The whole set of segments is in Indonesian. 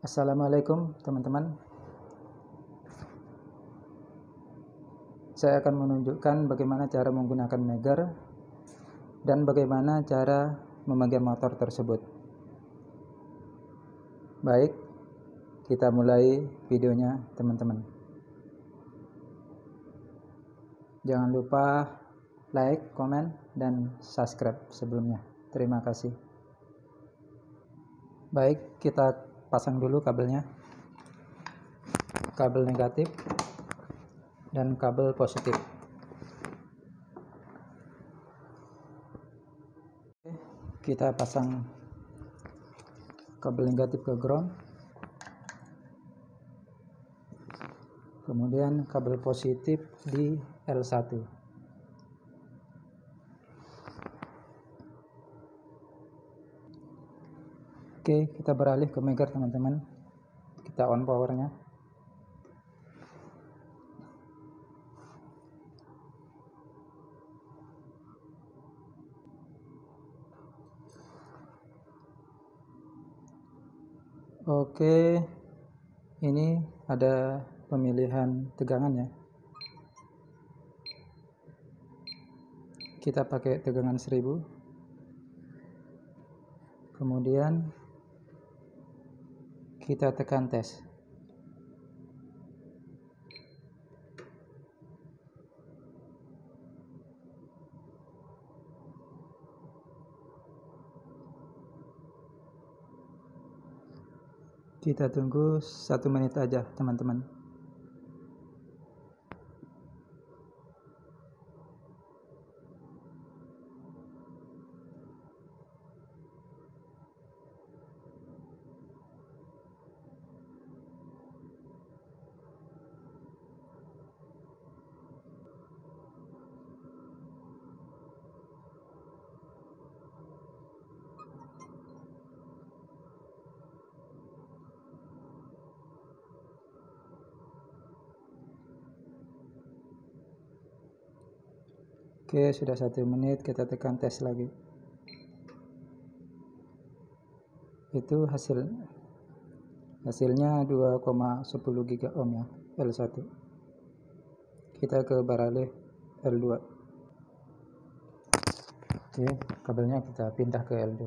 Assalamualaikum teman-teman. Saya akan menunjukkan bagaimana cara menggunakan Megger Dan bagaimana cara memegang motor tersebut. Baik, kita mulai videonya teman-teman. Jangan lupa like, komen, dan subscribe sebelumnya. Terima kasih. Baik, kita pasang dulu kabelnya. Kabel negatif dan kabel positif. Kita pasang kabel negatif ke ground. Kemudian kabel positif di L1 Oke, kita beralih ke megar teman-teman. Kita on powernya. Oke, ini ada pemilihan tegangan ya. Kita pakai tegangan 1000. Kemudian kita tekan tes. Kita tunggu satu menit aja teman-teman Oke, sudah satu menit, kita tekan tes lagi. Itu hasil hasilnya 2,10 giga ohm ya, L1. Kita ke barale L2. Oke, kabelnya kita pindah ke L2.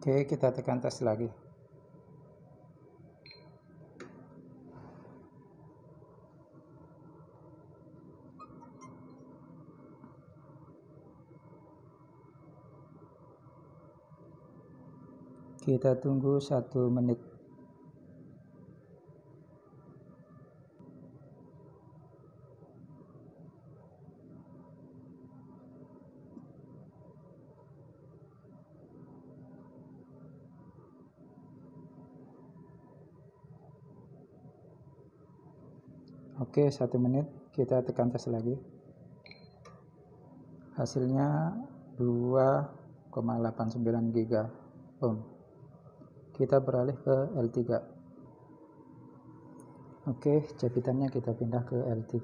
Oke, kita tekan tes lagi. Kita tunggu satu menit. Oke, satu menit. Kita tekan tes lagi. Hasilnya 2,89 giga ohm kita beralih ke L3 oke jabitannya kita pindah ke L3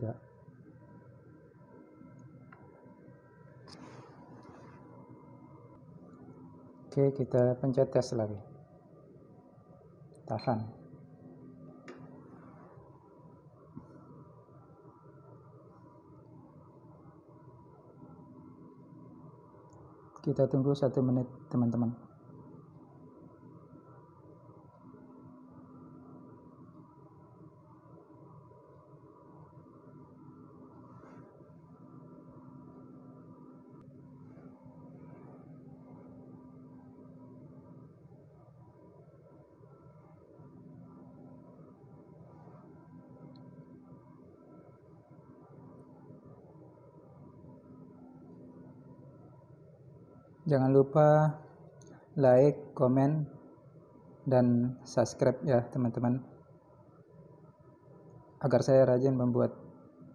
oke kita pencet tes lagi. Tahan. Kita tunggu satu menit teman-teman Jangan lupa like, komen, dan subscribe ya teman-teman. Agar saya rajin membuat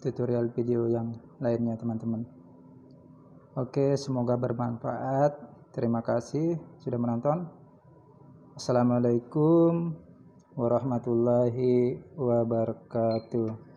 tutorial video yang lainnya teman-teman. Oke semoga bermanfaat. Terima kasih sudah menonton. Assalamualaikum warahmatullahi wabarakatuh